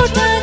you're done.